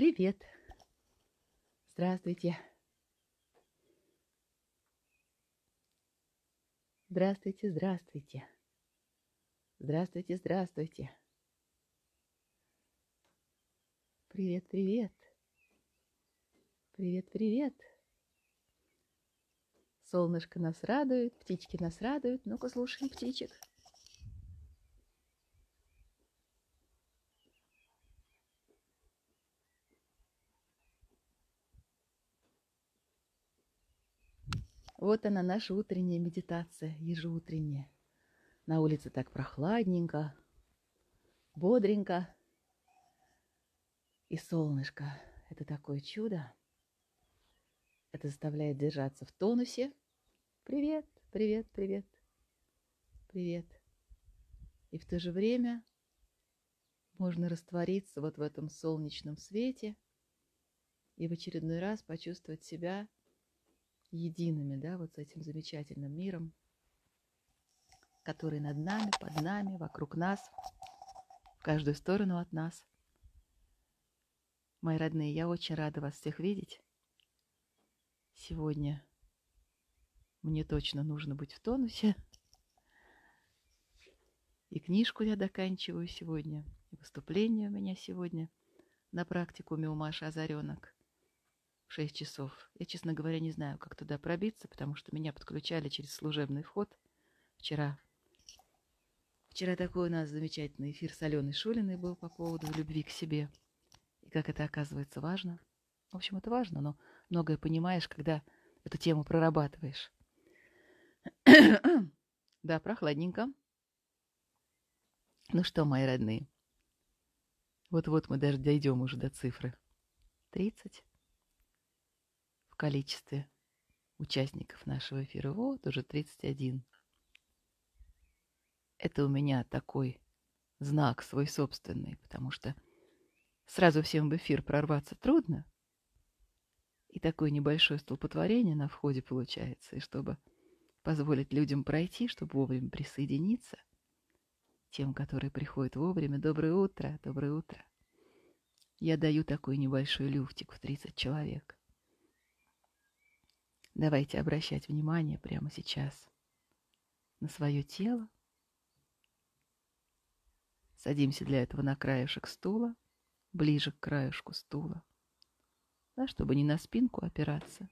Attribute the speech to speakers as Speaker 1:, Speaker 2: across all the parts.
Speaker 1: Привет. Здравствуйте. Здравствуйте, здравствуйте. Здравствуйте, здравствуйте. Привет, привет. Привет, привет. Солнышко нас радует, птички нас радуют. Ну-ка, слушаем птичек. Вот она, наша утренняя медитация, ежеутренняя. На улице так прохладненько, бодренько. И солнышко – это такое чудо. Это заставляет держаться в тонусе. Привет, привет, привет, привет. И в то же время можно раствориться вот в этом солнечном свете и в очередной раз почувствовать себя – едиными, да, вот с этим замечательным миром, который над нами, под нами, вокруг нас, в каждую сторону от нас. Мои родные, я очень рада вас всех видеть. Сегодня мне точно нужно быть в тонусе. И книжку я доканчиваю сегодня, и выступление у меня сегодня на практикуме у Маши Озаренок – 6 часов. Я, честно говоря, не знаю, как туда пробиться, потому что меня подключали через служебный вход вчера. Вчера такой у нас замечательный эфир с Аленой Шулиной был по поводу любви к себе. И как это оказывается важно. В общем, это важно, но многое понимаешь, когда эту тему прорабатываешь. да, прохладненько. Ну что, мои родные, вот-вот мы даже дойдем уже до цифры. Тридцать количестве участников нашего эфира. Вот уже 31. Это у меня такой знак свой собственный, потому что сразу всем в эфир прорваться трудно. И такое небольшое столпотворение на входе получается. И чтобы позволить людям пройти, чтобы вовремя присоединиться, тем, которые приходят вовремя, доброе утро, доброе утро. Я даю такой небольшой люфтик в 30 человек. Давайте обращать внимание прямо сейчас на свое тело. Садимся для этого на краешек стула, ближе к краешку стула, да, чтобы не на спинку опираться.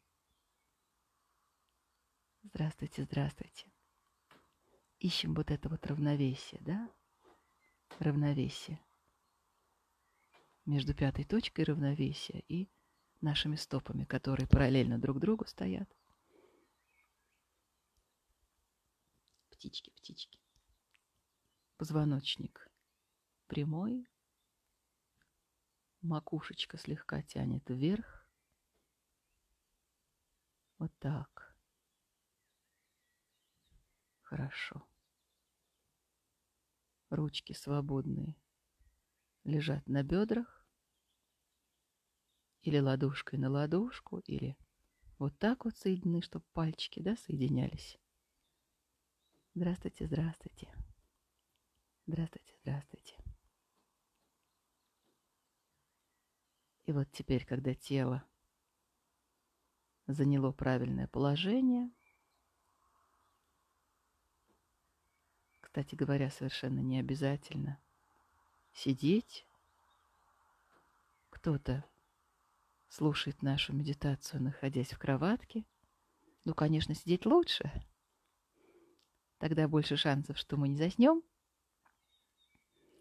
Speaker 1: Здравствуйте, здравствуйте. Ищем вот это вот равновесие, да? Равновесие. Между пятой точкой равновесия и нашими стопами, которые параллельно друг другу стоят. Птички, птички. Позвоночник прямой, макушечка слегка тянет вверх. Вот так. Хорошо. Ручки свободные лежат на бедрах или ладошкой на ладошку, или вот так вот соединены, чтобы пальчики, да, соединялись. Здравствуйте, здравствуйте. Здравствуйте, здравствуйте. И вот теперь, когда тело заняло правильное положение, кстати говоря, совершенно не обязательно сидеть. Кто-то слушает нашу медитацию, находясь в кроватке. Ну, конечно, сидеть лучше. Тогда больше шансов, что мы не заснем.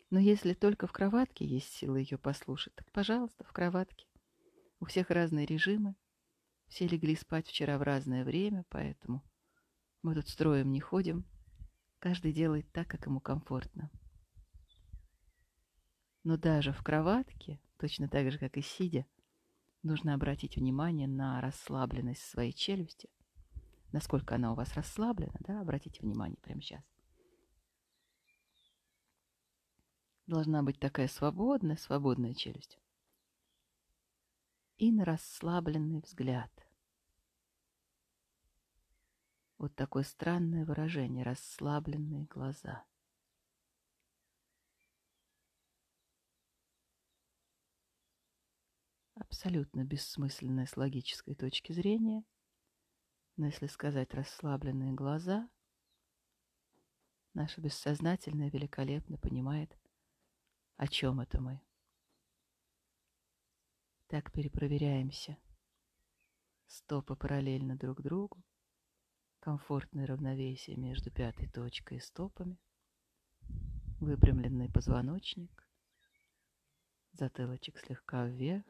Speaker 1: Но если только в кроватке есть сила ее послушать, так, пожалуйста, в кроватке. У всех разные режимы. Все легли спать вчера в разное время, поэтому мы тут строем не ходим. Каждый делает так, как ему комфортно. Но даже в кроватке, точно так же, как и сидя, нужно обратить внимание на расслабленность своей челюсти. Насколько она у вас расслаблена, да, обратите внимание прямо сейчас. Должна быть такая свободная, свободная челюсть. И на расслабленный взгляд. Вот такое странное выражение, расслабленные глаза – абсолютно бессмысленное с логической точки зрения, но если сказать расслабленные глаза, наше бессознательное великолепно понимает, о чем это мы. Так перепроверяемся. Стопы параллельно друг другу, комфортное равновесие между пятой точкой и стопами, выпрямленный позвоночник, затылочек слегка вверх,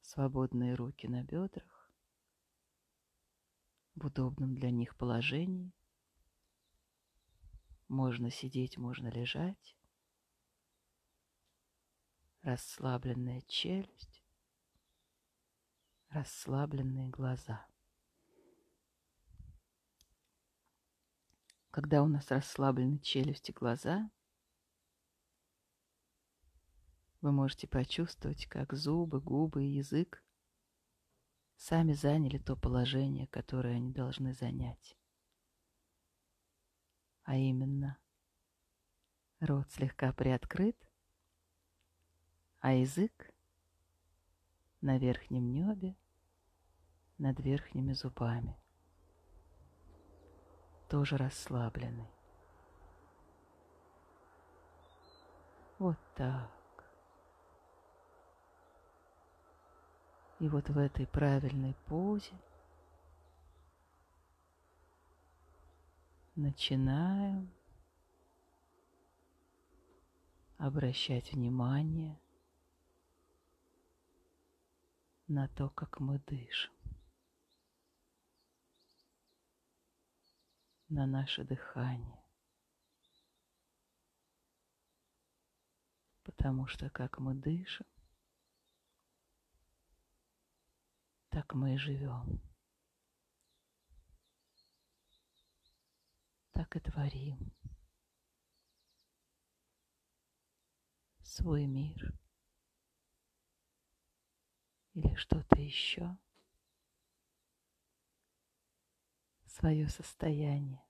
Speaker 1: свободные руки на бедрах, в удобном для них положении. Можно сидеть, можно лежать. Расслабленная челюсть, расслабленные глаза. Когда у нас расслаблены челюсти глаза, вы можете почувствовать, как зубы, губы и язык сами заняли то положение, которое они должны занять. А именно, рот слегка приоткрыт, а язык на верхнем небе над верхними зубами, тоже расслабленный. Вот так. И вот в этой правильной позе начинаем обращать внимание на то, как мы дышим, на наше дыхание. Потому что как мы дышим, так мы и живем. Так и творим свой мир или что-то еще, свое состояние.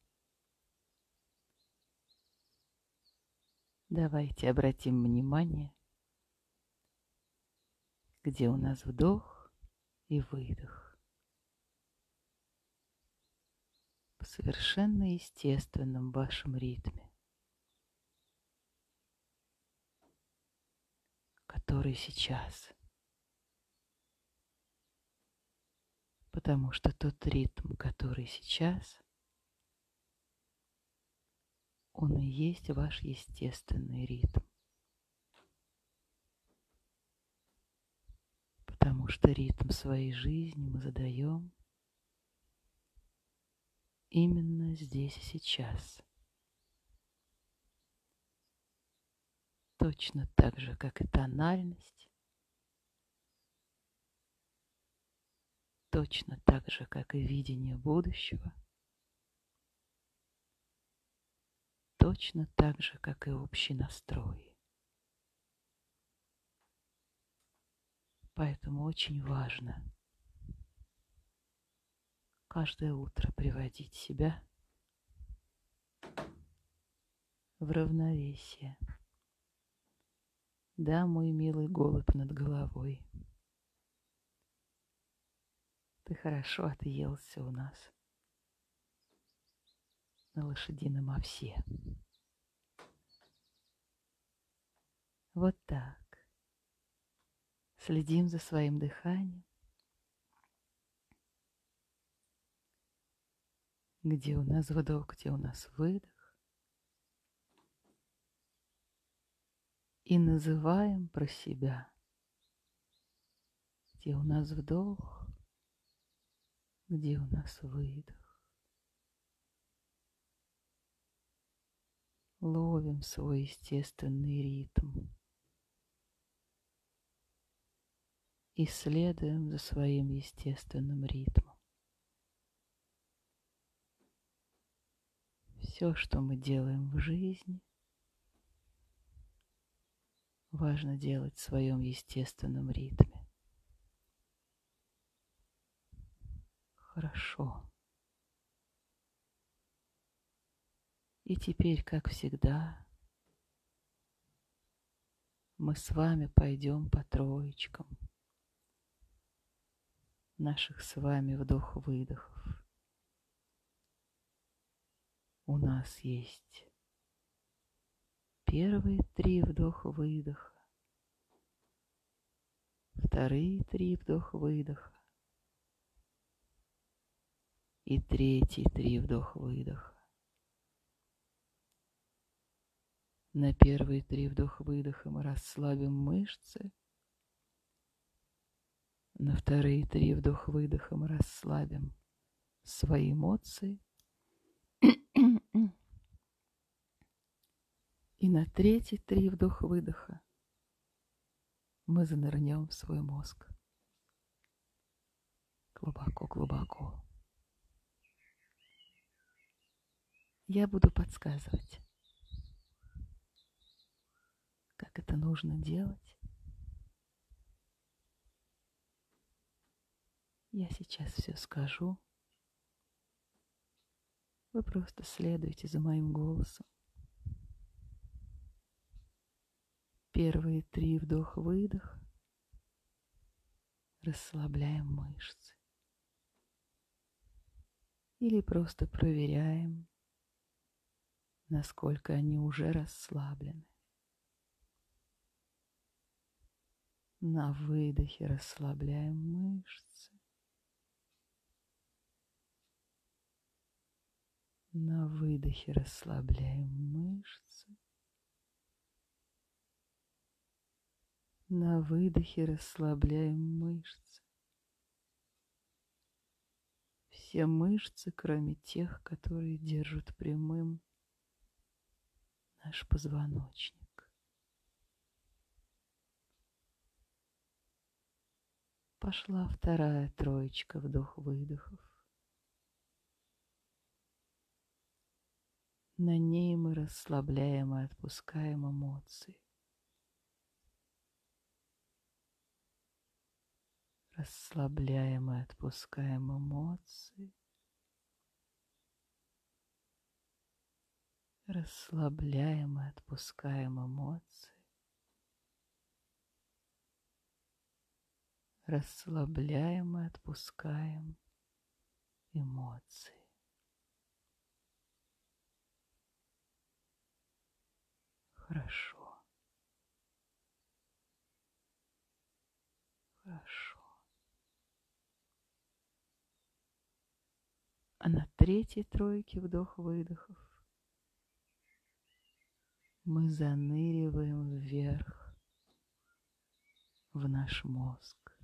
Speaker 1: Давайте обратим внимание, где у нас вдох, и выдох. В совершенно естественном вашем ритме, который сейчас. Потому что тот ритм, который сейчас, он и есть ваш естественный ритм. Потому что ритм своей жизни мы задаем именно здесь и сейчас. Точно так же, как и тональность, точно так же, как и видение будущего, точно так же, как и общий настрой. Поэтому очень важно каждое утро приводить себя в равновесие. Да, мой милый голубь над головой, ты хорошо отъелся у нас на лошадином овсе. Вот так. Следим за своим дыханием. Где у нас вдох, где у нас выдох. И называем про себя. Где у нас вдох, где у нас выдох. Ловим свой естественный ритм. И следуем за своим естественным ритмом. Все, что мы делаем в жизни, важно делать в своем естественном ритме. Хорошо. И теперь, как всегда, мы с вами пойдем по троечкам – наших с вами вдох-выдохов. У нас есть первые три вдох-выдоха, вторые три вдох-выдоха и третий три вдох-выдоха. На первые три вдох-выдоха мы расслабим мышцы. На вторые три вдох-выдоха мы расслабим свои эмоции. И на третий три вдох-выдоха мы занырнем в свой мозг. Глубоко-глубоко. Я буду подсказывать как это нужно делать. Я сейчас все скажу. Вы просто следуйте за моим голосом. Первые три вдох-выдох. Расслабляем мышцы. Или просто проверяем, насколько они уже расслаблены. На выдохе расслабляем мышцы. На выдохе расслабляем мышцы. На выдохе расслабляем мышцы. Все мышцы, кроме тех, которые держат прямым наш позвоночник. Пошла вторая троечка вдох-выдохов. На ней мы расслабляем и отпускаем эмоции. Расслабляем и отпускаем эмоции. Расслабляем и отпускаем эмоции. расслабляем и отпускаем эмоции. Хорошо. Хорошо. А на третьей тройке вдох-выдохов мы заныриваем вверх в наш мозг.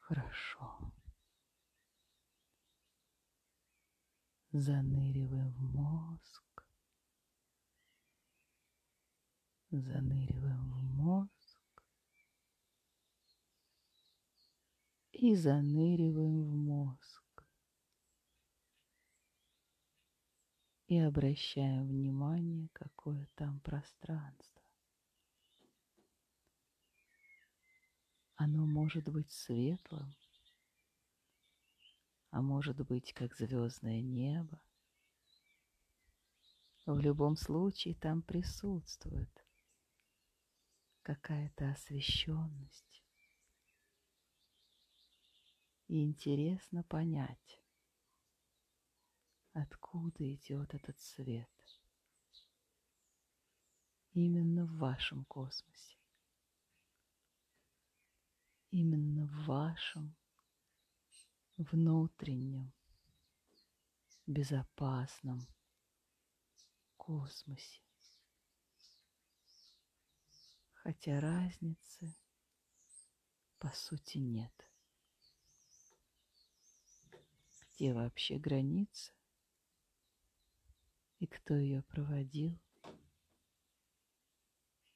Speaker 1: Хорошо. Заныриваем в мозг. Заныриваем в мозг. И заныриваем в мозг. И обращаем внимание, какое там пространство. Оно может быть светлым, а может быть как звездное небо. В любом случае там присутствует какая-то освещенность. И интересно понять, откуда идет этот свет именно в вашем космосе именно в вашем внутреннем безопасном космосе. Хотя разницы по сути нет. Где вообще граница и кто ее проводил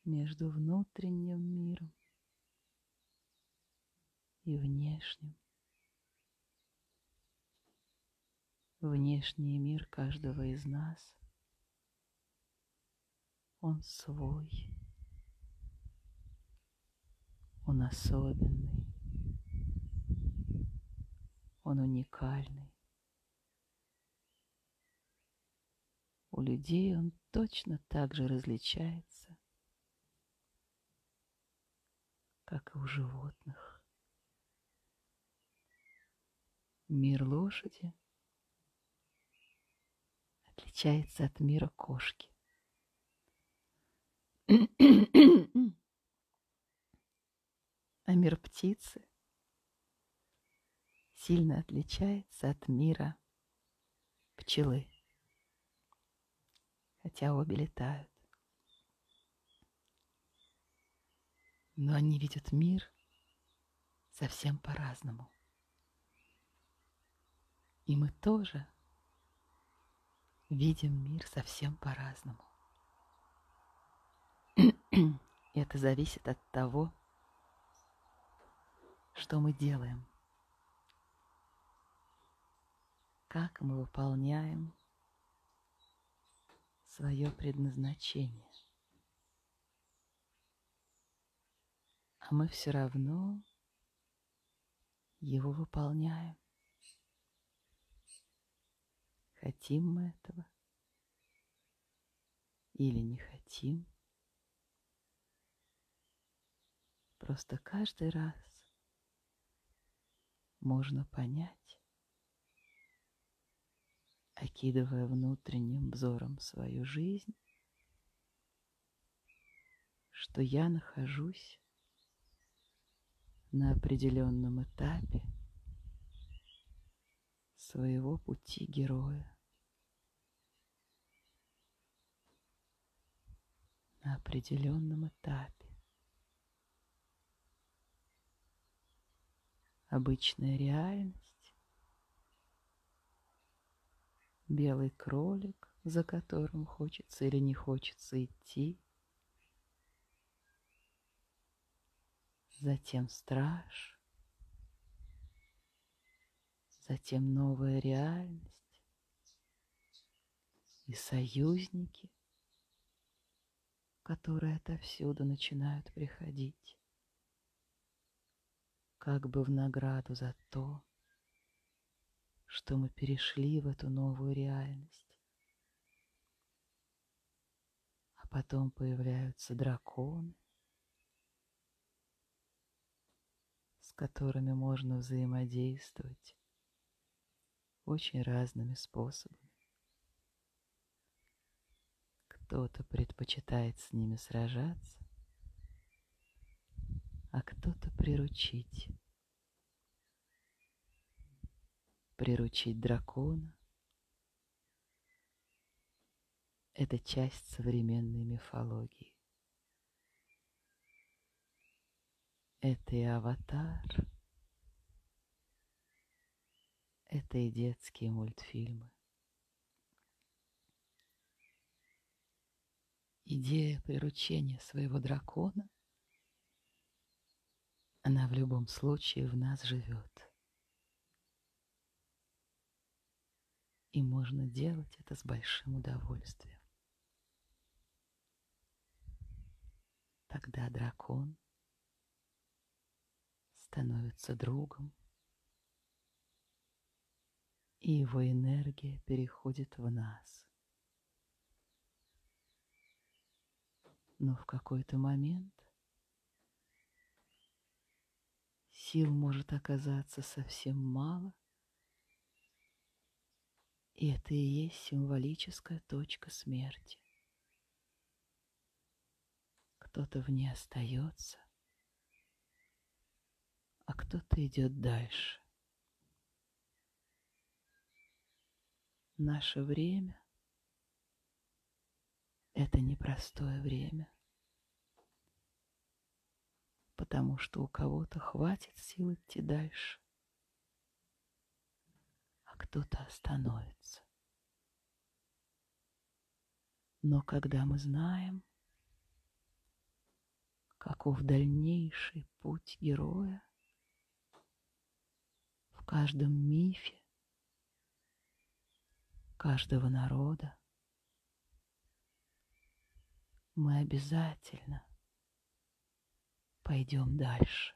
Speaker 1: между внутренним миром и внешним. Внешний мир каждого из нас, он свой, он особенный, он уникальный. У людей он точно так же различается как и у животных. Мир лошади отличается от мира кошки. А мир птицы сильно отличается от мира пчелы, хотя обе летают. Но они видят мир совсем по-разному. И мы тоже видим мир совсем по-разному. Это зависит от того, что мы делаем, как мы выполняем свое предназначение. А мы все равно его выполняем. Хотим мы этого или не хотим. Просто каждый раз можно понять, окидывая внутренним взором свою жизнь, что я нахожусь на определенном этапе своего пути героя. На определенном этапе. Обычная реальность. Белый кролик, за которым хочется или не хочется идти. Затем страж затем новая реальность и союзники, которые отовсюду начинают приходить, как бы в награду за то, что мы перешли в эту новую реальность. А потом появляются драконы, с которыми можно взаимодействовать очень разными способами. Кто-то предпочитает с ними сражаться, а кто-то приручить. Приручить дракона — это часть современной мифологии. Это и аватар — это и детские мультфильмы. Идея приручения своего дракона, она в любом случае в нас живет. И можно делать это с большим удовольствием. Тогда дракон становится другом, и его энергия переходит в нас. Но в какой-то момент сил может оказаться совсем мало, и это и есть символическая точка смерти. Кто-то в ней остается, а кто-то идет дальше. Наше время — это непростое время, потому что у кого-то хватит сил идти дальше, а кто-то остановится. Но когда мы знаем, каков дальнейший путь героя, в каждом мифе каждого народа. Мы обязательно пойдем дальше.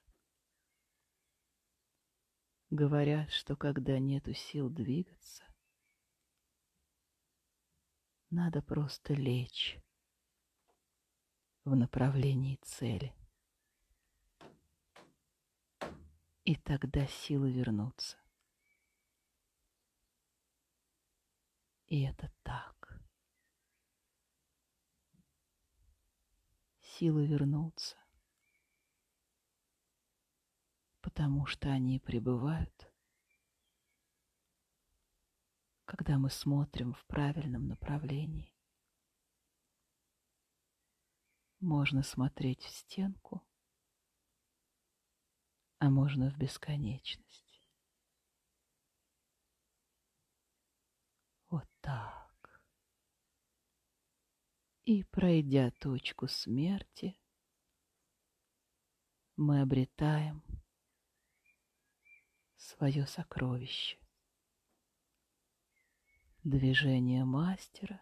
Speaker 1: Говорят, что когда нету сил двигаться, надо просто лечь в направлении цели. И тогда силы вернутся. И это так. Силы вернутся, потому что они пребывают, когда мы смотрим в правильном направлении. Можно смотреть в стенку, а можно в бесконечность. Вот так. И пройдя точку смерти, мы обретаем свое сокровище. Движение мастера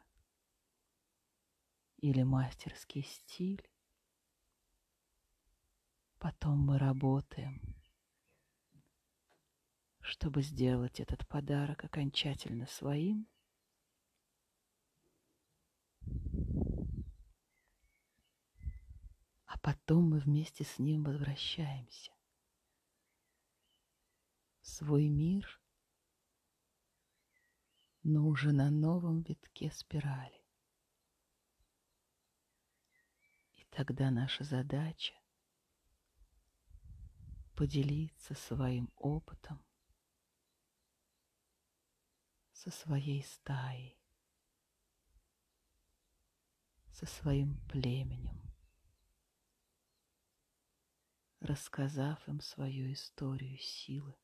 Speaker 1: или мастерский стиль. Потом мы работаем, чтобы сделать этот подарок окончательно своим. А потом мы вместе с ним возвращаемся свой мир, но уже на новом витке спирали. Тогда наша задача поделиться своим опытом со своей стаей, со своим племенем, рассказав им свою историю силы.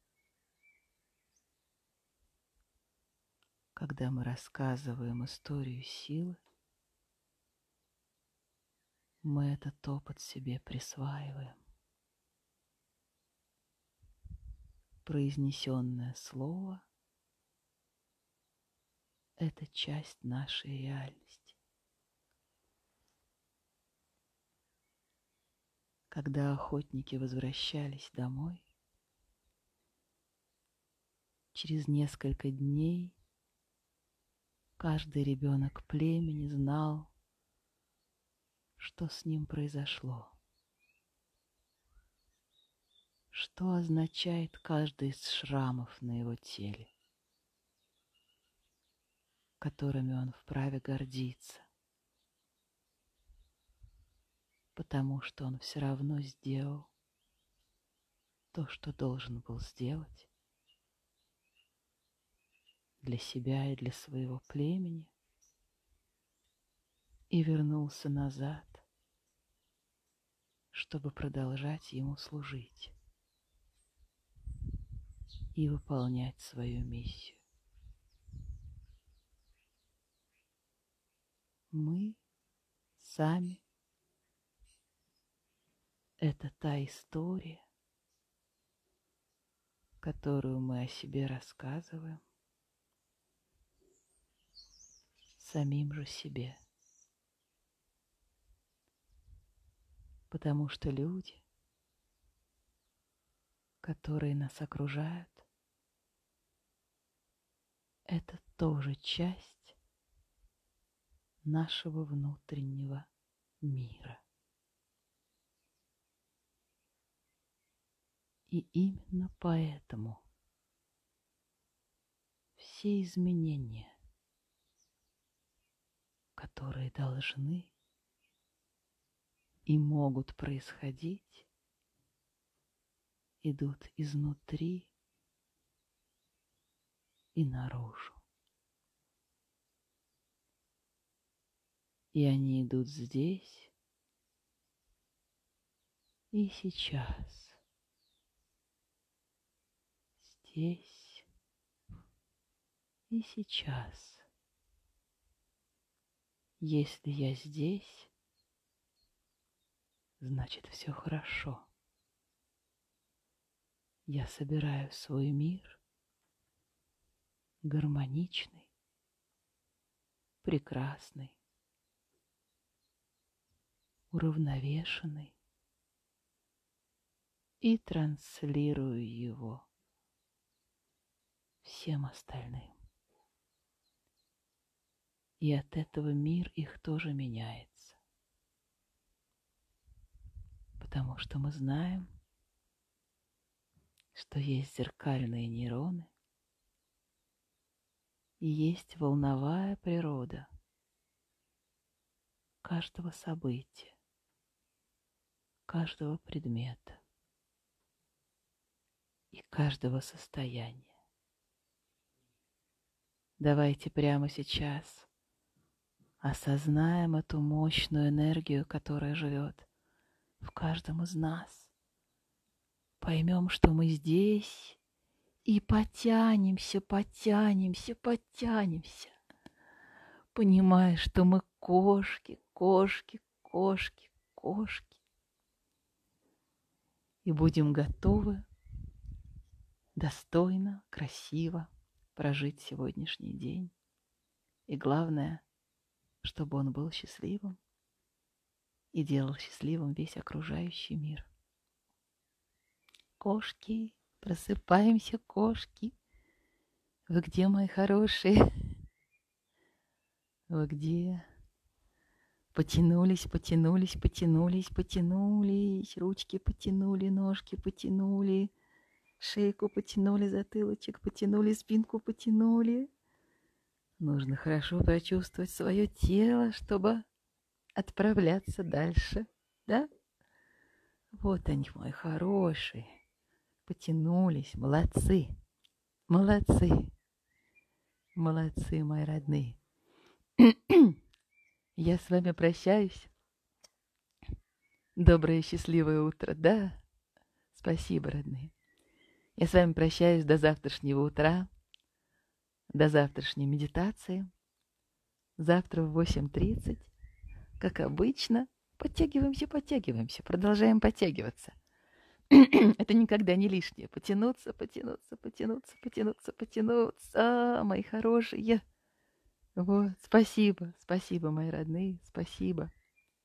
Speaker 1: Когда мы рассказываем историю силы, мы этот опыт себе присваиваем. Произнесенное слово — это часть нашей реальности. Когда охотники возвращались домой, через несколько дней каждый ребенок племени знал, что с ним произошло. Что означает каждый из шрамов на его теле, которыми он вправе гордиться, потому что он все равно сделал то, что должен был сделать для себя и для своего племени, и вернулся назад чтобы продолжать ему служить и выполнять свою миссию. Мы сами — это та история, которую мы о себе рассказываем самим же себе. потому что люди, которые нас окружают, это тоже часть нашего внутреннего мира. И именно поэтому все изменения, которые должны и могут происходить, идут изнутри и наружу. И они идут здесь и сейчас. Здесь и сейчас. Если я здесь, значит все хорошо. Я собираю свой мир гармоничный, прекрасный, уравновешенный и транслирую его всем остальным. И от этого мир их тоже меняет. потому что мы знаем, что есть зеркальные нейроны и есть волновая природа каждого события, каждого предмета и каждого состояния. Давайте прямо сейчас осознаем эту мощную энергию, которая живет в каждом из нас. Поймем, что мы здесь и потянемся, потянемся, потянемся, понимая, что мы кошки, кошки, кошки, кошки. И будем готовы достойно, красиво прожить сегодняшний день. И главное, чтобы он был счастливым и делал счастливым весь окружающий мир. Кошки, просыпаемся, кошки. Вы где, мои хорошие? Вы где? Потянулись, потянулись, потянулись, потянулись. Ручки потянули, ножки потянули. Шейку потянули, затылочек потянули, спинку потянули. Нужно хорошо прочувствовать свое тело, чтобы отправляться дальше, да? Вот они, мой хороший. Потянулись, молодцы, молодцы, молодцы, мои родные. Я с вами прощаюсь. Доброе счастливое утро, да? Спасибо, родные. Я с вами прощаюсь до завтрашнего утра, до завтрашней медитации. Завтра в 8.30, как обычно, подтягиваемся, подтягиваемся, продолжаем подтягиваться. Это никогда не лишнее. Потянуться, потянуться, потянуться, потянуться, потянуться, мои хорошие. Вот, спасибо, спасибо, мои родные, спасибо,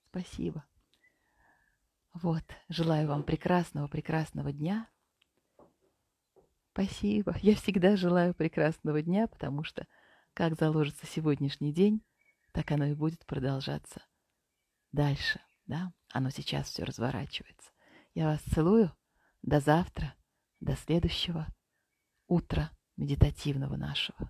Speaker 1: спасибо. Вот, желаю вам прекрасного, прекрасного дня. Спасибо. Я всегда желаю прекрасного дня, потому что как заложится сегодняшний день, так оно и будет продолжаться дальше, да? Оно сейчас все разворачивается. Я вас целую. До завтра, до следующего утра медитативного нашего.